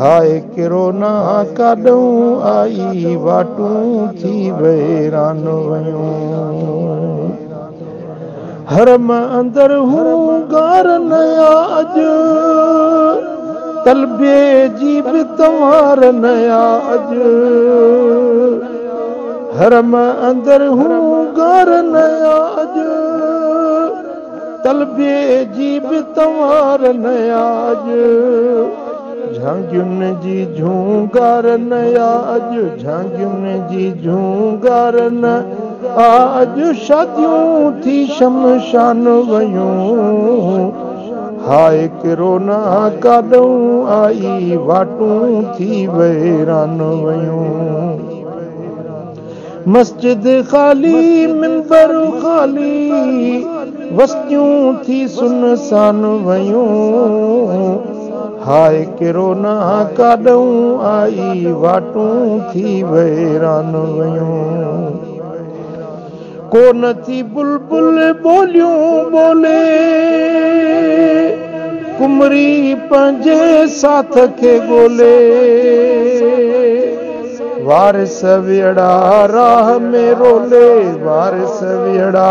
Hi corona ڪاڏون آئي واٽون ٿي ويران ويون. هرم اندر هون گار نيا اڄ طلبي جي به توار نيا اڄ هرم اندر هون گار نيا اڄ طلبي جي به توار نيا اڄ جهانگين جي جهونگار نيا اڄ جهانگين جي جهونگار نه. اڄ شاديون ٿي شمشان ويون. هاءِ ڪورونا ڪاڏون آئي واٽون ٿي ويران ويون. مسجد خالي ممبر خالي وستيون ٿي سنسان ويون هاءِ ڪورونا ڪاڏون آئي واٽون ٿي ويران ويون. ڪونه ٿي بلبل ٻوليون ٻولي ڪمري پنهنجي ساٿ کي ڳولهي وارث وڙا راهه ۾ رولي وارث وڙا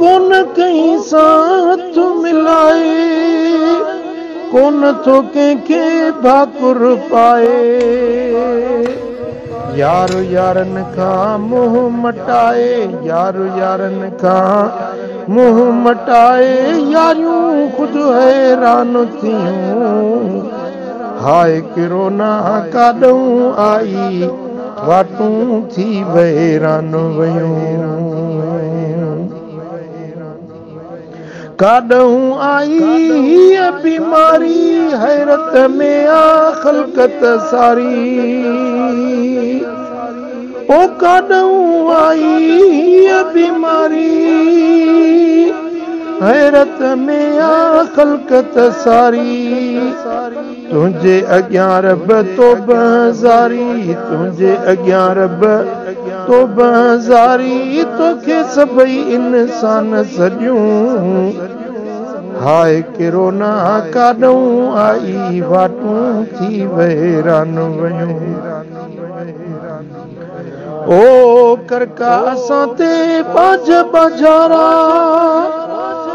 ڪونه ڪنهن سان هٿ ملائي؟ ڪونه ٿو ڪنهن کي ڀاڪر پائي؟ يار يارن کان منهن مٽائي يار يارن کان منهن مٽائي ياريون خود حيران ٿيون هاءِ ڪورونا ڪاڏون آئي واٽون ٿي ويران ويون ڪاڏون آئي بيماري حيرت ۾ آ خلڪت ساري. او ڪاڏون آئي بيماري حيرت ۾ آ خلڪت ساري. تنهنجي اڳيان رب تو بازاري تنهنجي اڳيان رب تو بازاري توکي سڀئي انسان سڄيون. هاءِ ڪورونا ڪاڏون آئي واٽون ٿي ويران ويون. او ڪرڪا اسان تي باج باجارا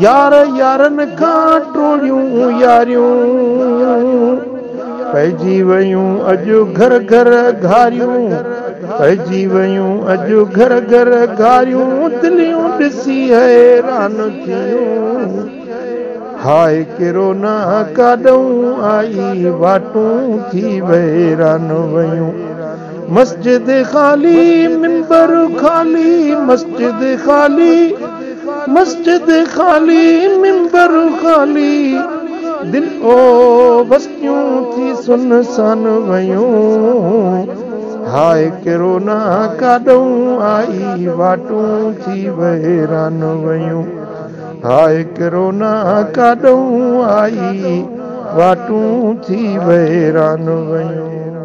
يار يارن کان ياريون. پئجي ويون اڄ گهر گهر گهاريون. پئجي ويون اڄ گهر گهر گهاريون. دليون ڏسي حيران ٿيون هاءِ ڪورونا ڪاڏون آئي واٽون ٿي ويران ويون. مسجد خالي ممبر خالي مسجد خالي مسجد خالي ممبر خالي دل او بستيون ٿي سنسان ويون هاءِ ڪورونا ڪاڏون آئي واٽون ٿي ويران ويون هاءِ ڪورونا ڪاڏون آئي واٽون ٿي ويران ويون